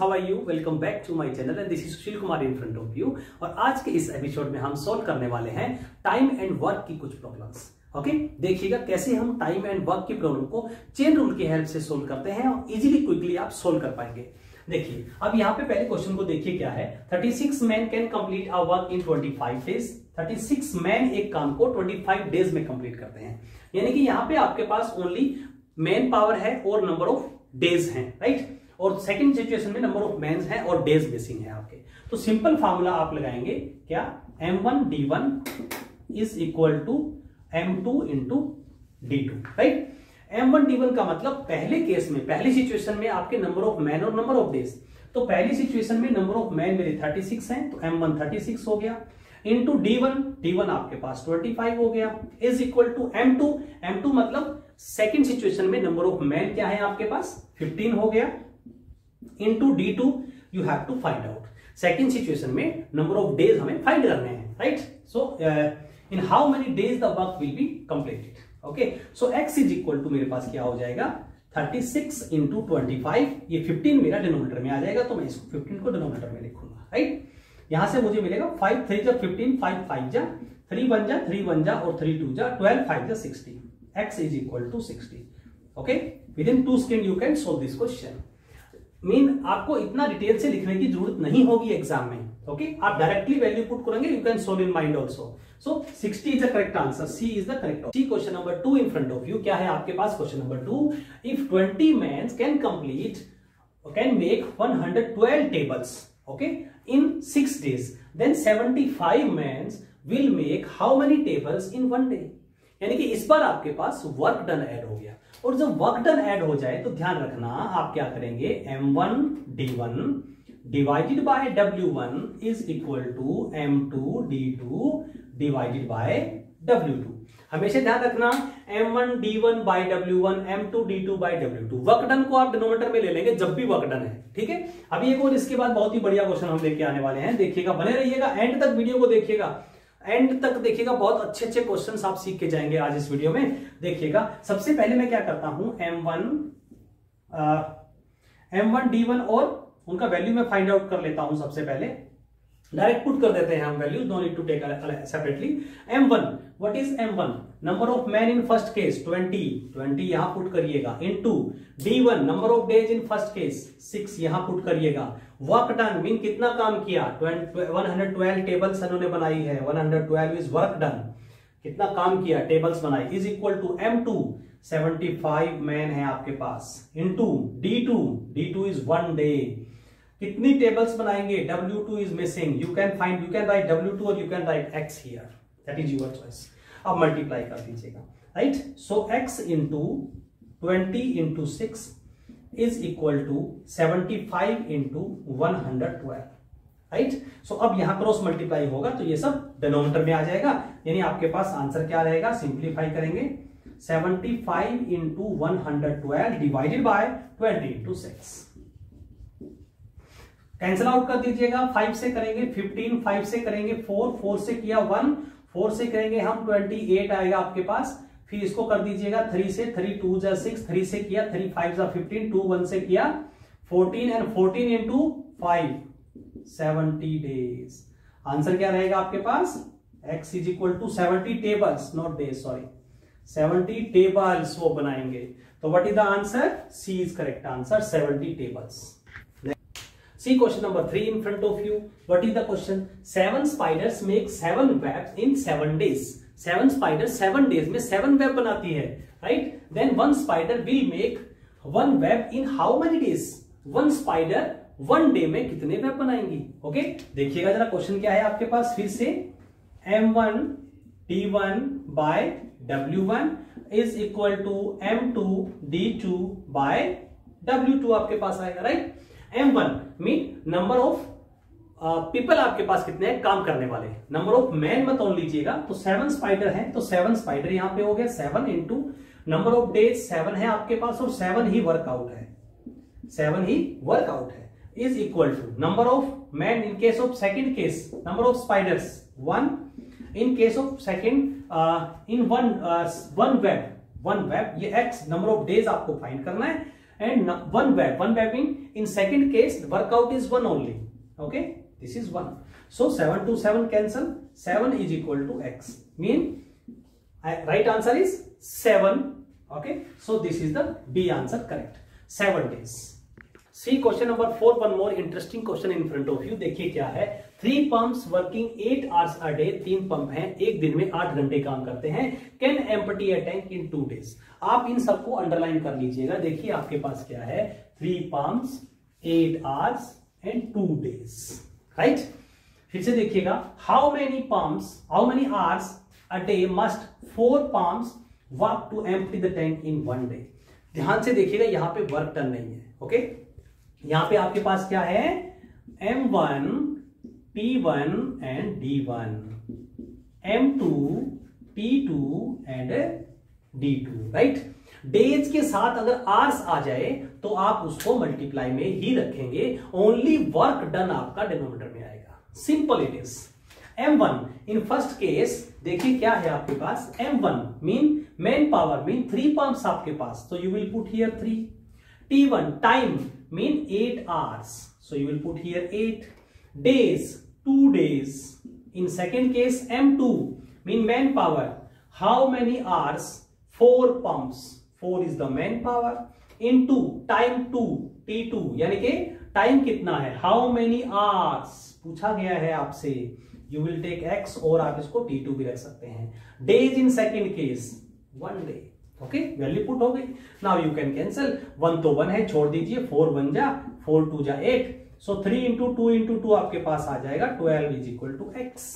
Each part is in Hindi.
How are you welcome back to my channel and this is Sushil Kumar in front of you और आज के इस एपिसोड में हम सॉल्व करने वाले हैं टाइम एंड वर्क की कुछ प्रॉब्लम्स ओके देखिएगा कैसे हम टाइम एंड वर्क की प्रॉब्लम को चेन रूल की हेल्प से सोल्व करते हैं और इजीली क्विकली आप सोल्व कर पाएँगे. देखिए, अब यहाँ पे पहले क्वेश्चन को देखिए क्या है? 36 man can complete a work in 25 days 36 man एक काम को 25 डेज़ में कंप्लीट करते हैं. यानी कि यहाँ पे आपके पास ओनली मैन पावर है और नंबर ऑफ़ डेज़ हैं राइट और सेकंड सिचुएशन में नंबर ऑफ़ मैन है और डेज़ मिसिंग है आपके। तो सिंपल फॉर्मूला आप लगाएँगे, क्या? M one D one is equal to M two into D two right M one D one का मतलब पहले केस में, पहली सिचुएशन में आपके नंबर ऑफ़ मैन और नंबर ऑफ़ डेज़ तो पहली सिचुएशन में नंबर ऑफ़ मैन मेरे 36 हैं तो एम वन थर्टी हो गया। Into D one D one आपके पास 25 हो गया। Is equal to M two M two मतलब सेकेंड सिचुएशन में नंबर ऑफ़ मैन क्या है आपके पास? 15 हो गया। Into D two you have to find out second situation में नंबर ऑफ़ डेज़ हमें फाइंड करने हैं right so in how many days the work will be completed okay so X is equal to मेरे पास क्या हो जाएगा? 36 सिक्स इंटू ट्वेंटी ये 15 मेरा डिनोमीटर में आ जाएगा तो मैं इसको 15 को डिनोमीटर में लिखूँगा राइट यहाँ से मुझे मिलेगा 5 थ्री जा 15 5 5 जा 3 वन जा 3 वन जा, और 3 टू जा 12 5 जा 60 x is equal to 60 okay? Within two second you can solve this question. Mean आपको इतना डिटेल से लिखने की ज़रूरत नहीं होगी एग्ज़ाम में ओके okay? आप डायरेक्टली वैल्यू पुट करेंगे you can solve in mind also so 60 is the correct answer C is the correct C question number two in front of you क्या है आपके पास? Question number two if 20 men can complete can make 112 tables okay in six days then 75 men will make how many tables in one day यानी कि इस बार आपके पास वर्क डन ऐड हो गया। और जब वर्क डन ऐड हो जाए तो ध्यान रखना, आप क्या करेंगे? M one D one divided by W one is equal to M two D two divided by W two हमेशा ध्यान रखना M one D one by W one M two D two by W two work done को आप डिनोमीटर में ले लेंगे, जब भी वर्क डन है, ठीक है? अभी एक और इसके बाद बहुत ही बढ़िया क्वेश्चन हम लेके आने वाले हैं। देखिएगा, बने रहिएगा एंड तक वीडियो को देखिएगा। एंड तक देखिएगा, बहुत अच्छे अच्छे क्वेश्चन आप सीख के जाएँगे आज इस वीडियो में। देखिएगा, सबसे पहले मैं क्या करता हूँ M one M one D one और उनका वैल्यू मैं फाइंड आउट कर लेता हूँ सबसे पहले। डायरेक्ट पुट कर देते हैं हम value no need to take separately M one what is M one number of man in first case twenty twenty यहाँ पुट करिएगा into D one number of days in first case six यहाँ पुट करिएगा। वर्क डन मीन कितना काम किया? वन हंड्रेड ट्वेल्व टेबल्स उन्होंने बनाई है। One hundred twelve is work done कितना काम किया? टेबल्स बनाई। Is equal to M two seventy five man है आपके पास। In two D two D two is one day कितनी टेबल्स बनाएँगे? W2 is missing you can find you can write W2 और you can write X here that is your choice अब मल्टीप्लाई कर दीजिएगा। Right so X into twenty into six is equal to seventy five into one right so अब यहाँ क्रॉस मल्टीप्लाई होगा तो ये सब डिनोमीटर में आ जाएगा। यानी आपके पास आंसर क्या रहेगा? सिंप्लीफाई करेंगे। 75 into one divided by twenty into six cancel out कर दीजिएगा। फाइव से करेंगे। फिफ्टीन फाइव से करेंगे। फोर फोर से किया वन फोर से करेंगे हम। ट्वेंटी एट आएगा आपके पास। फिर इसको कर दीजिएगा थ्री से थ्री टू जा सिक्स थ्री से किया थ्री फाइव जा फिफ्टीन टू वन से किया fourteen and fourteen into five seventy days answer क्या रहेगा आपके पास? X is equal to seventy tables not days sorry seventy tables वो बनाएँगे. तो what is the answer C is correct answer seventy tables See question number three in front of you. What is the question? Seven spiders make seven webs in seven days. Seven spider seven days में सेवन वेब बनाती है right then one spider will make one web in how many days one spider one day में कितने वेब बनाएँगी? ओके देखिएगा जरा क्वेश्चन क्या है आपके पास फिर से? M one T one by W one is equal to M two D two by W two आपके पास आएगा right M one mean number of people uh, आपके पास कितने हैं? काम करने वाले नंबर ऑफ़ मैन मत ऑन लीजिएगा। तो सेवन स्पाइडर है तो सेवन स्पाइडर यहाँ पे हो गया। Seven into number of days seven है आपके पास और सेवन ही वर्कआउट है। सेवन ही वर्कआउट है। Is equal to number of man in case of second case number of spiders one in case of second in one one web one web ये एक्स नंबर ऑफ़ डेज़ आपको फाइंड करना है। And one web one webbing in second case workout is one only okay? This is one. So 7 to 7 cancel 7 is equal to x. Mean right answer is 7 okay? So, this is the b answer correct. 7 days. See question number four one more interesting question in front of you देखिए क्या है three pumps working eight hours a day तीन पंप हैं एक दिन में आठ घंटे काम करते हैं can empty a tank in two days आप इन सबको अंडरलाइन कर लीजिएगा। देखिए आपके पास क्या है? Three pumps eight hours and two days right फिर से देखिएगा how many pumps how many hours a day must four pumps work to empty the tank in one day ध्यान से देखिएगा, यहाँ पे वर्क टन नहीं है ओके? यहाँ पे आपके पास क्या है? M one P one and D one M two P two and D two right days के साथ अगर आर्स आ जाए तो आप उसको मल्टीप्लाई में ही रखेंगे। ओनली वर्क डन आपका आएगा simple it is M one in first case देखिए क्या है आपके पास? M one mean man power mean three pump आपके पास. तो you will put here three T one time mean eight hours so you will put here eight days two days in second case M two mean man power how many hours four pump four is the man power in two time two T two यानी के टाइम कितना है? हाउ मेनी आवर्स पूछा गया है आपसे। यू विल टेक एक्स और आप इसको टी टू भी रख सकते हैं। Days in second case one day okay value put हो गई। Now you can cancel one तो वन है, छोड़ दीजिए। फोर वन जा फोर टू जा eight so three into two into two आपके पास आ जाएगा। Twelve is equal to X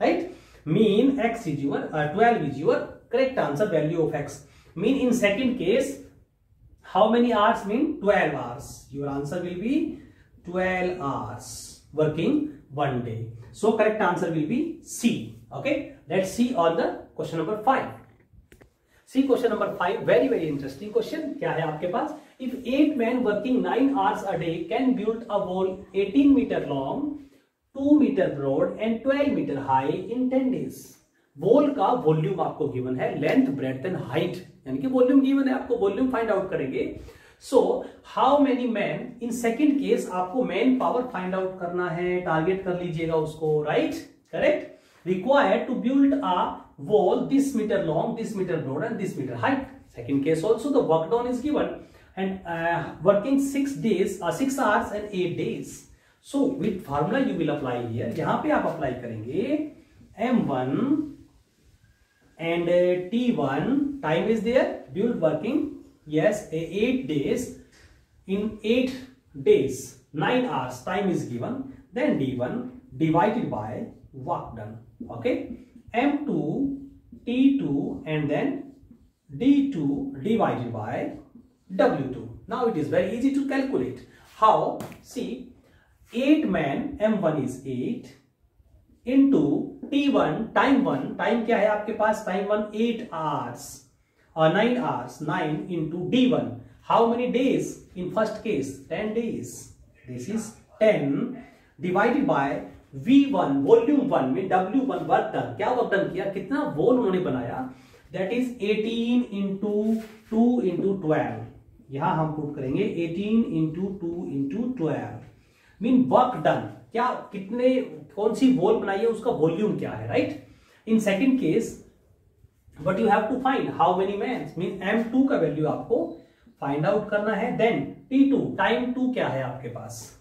right mean X is your twelve is your correct answer value of X mean in second case how many hours mean 12 hours your answer will be 12 hours working one day so correct answer will be c okay let's see on the question number 5 see question number five very very interesting question क्या है आपके पास if eight man working nine hours a day can build a wall 18 metre long two metre broad and 12 metre high in 10 days wall का वॉल्यूम आपको गिवन है, लेंथ ब्रेथ एंड हाइट, यानी कि वॉल्यूम गिवन है, आपको वॉल्यूम फाइंड आउट करेंगे। So how many man in second case आपको मैन पावर फाइंड आउट करना है टारगेट कर लीजिएगा उसको right correct require to build a wall this metre long this metre broad and this metre height second case also the work done is given and working six days six hours and eight days so with formula you will apply यहाँ पर आप अप्लाई करेंगे M one and uh, T1 time is there build working yes 8 days. In 8 days 9 hours time is given. Then D1 divided by work done okay? M2 t2 and then d2 divided by w2 now it is very easy to calculate. How? See 8 man m1 is 8 into t1 time 1 time क्या है आपके पास? Time 1 8 hours, or 9 hours 9 into d1 how many days? In first case 10 days. This is 10 divided by V1 volume one में W1 वर्क डन क्या वर्क डन किया? कितना वोल उन्होंने बनाया? That is 18 into two into twelve यहाँ हम पुट करेंगे 18 into two into twelve mean work done क्या कितने कौन सी वॉल बनाई है, उसका वॉल्यूम क्या है right in second case but you have to find how many man mean M two का वैल्यू आपको फाइंड आउट करना है then T two time two क्या है आपके पास?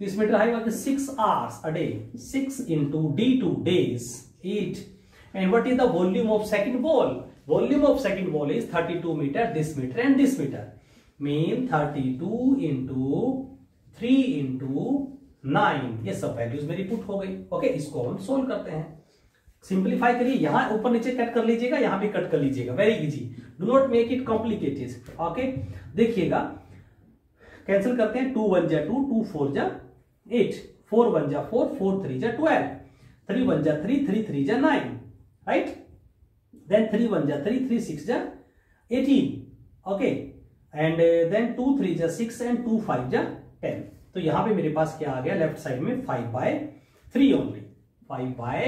Metre high work six hours a day six in two D two days eight and what is the volume of second wall volume of second wall is thirty two metre this metre and this metre mean thirty two into three into 9 ये सब वैल्यूज़ मेरी पुट हो गई। ओके इसको हम सोल्व करते हैं। सिंप्लीफाई करिए, यहाँ ऊपर नीचे कट कर लीजिएगा, यहाँ भी कट कर लीजिएगा। Very easy do not make it complicated okay देखिएगा। कैंसिल करते हैं। टू वन जा टू टू फोर जा एट फोर वन जा फोर फोर थ्री जा ट्वेल्व थ्री वन जा थ्री थ्री थ्री जा nine right then three one जा थ्री थ्री सिक्स जा eighteen okay and then two three जा सिक्स एंड टू फाइव जा टेन तो यहाँ पे मेरे पास क्या आ गया? लेफ़्ट साइड में five by three only five by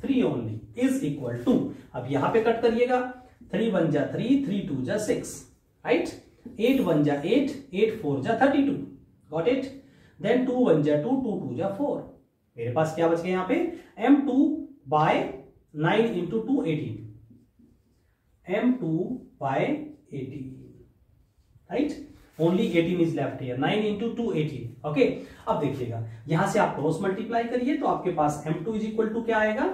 three only is equal to अब यहाँ पे कट करिएगा। थ्री वन जा थ्री थ्री टू जा सिक्स राइट एट वन जा एट एट फोर जा thirty two got it then two one जा टू टू टू जा फोर मेरे पास क्या बच गया यहाँ पे? M two by nine into two eighteen M two by eighteen right only eighteen is left here, nine into two eighteen okay अब देखिएगा, यहाँ से आप क्रॉस मल्टीप्लाई करिए तो आपके पास M two is equal to क्या आएगा?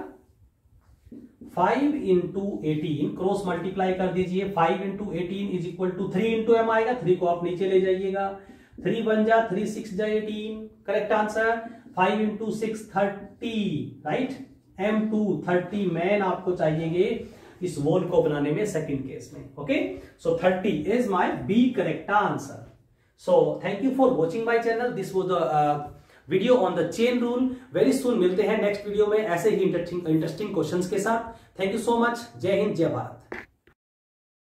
Five into eighteen cross multiply कर दीजिए five into eighteen is equal to three into M आएगा थ्री को आप नीचे ले जाइएगा। थ्री वन जा थ्री सिक्स जा eighteen correct answer five into six thirty right M two thirty man आपको चाहिए इस वोल को बनाने में सेकंड केस में okay so thirty is my be correct answer so thank you for watching my channel this was the video on the chain rule very soon मिलते हैं नेक्स्ट वीडियो में ऐसे ही इंटरेस्टिंग क्वेश्चन के साथ. थैंक यू सो मच जय हिंद जय भारत